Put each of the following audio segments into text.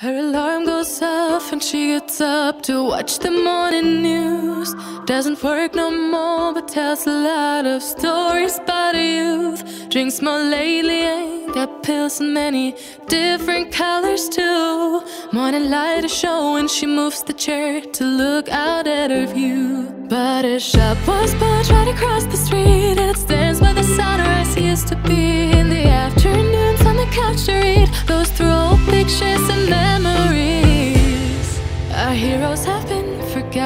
Her alarm goes off and she gets up to watch the morning news. Doesn't work no more, but tells a lot of stories about youth. Drinks more lately, ain't got pills in many different colors too. Morning light is showing, she moves the chair to look out at her view. But her shop was built right across the street, it stands where the sunrise used to be. In the afternoons on the couch to read, goes through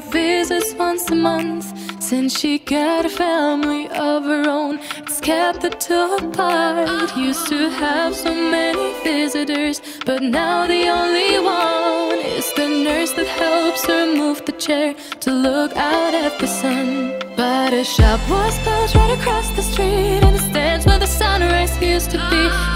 Visits once a month. Since she got a family of her own, it's kept the two apart. Used to have so many visitors, but now the only one is the nurse that helps her move the chair to look out at the sun. But a shop was built right across the street, and it stands where the sunrise used to be.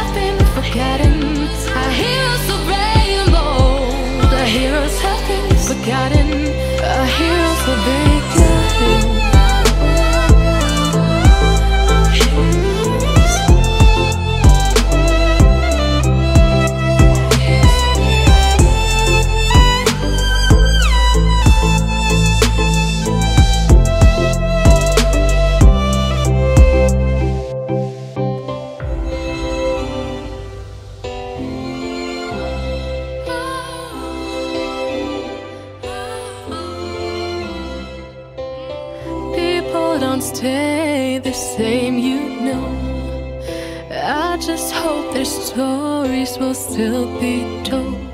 Don't stay the same, you know. I just hope their stories will still be told.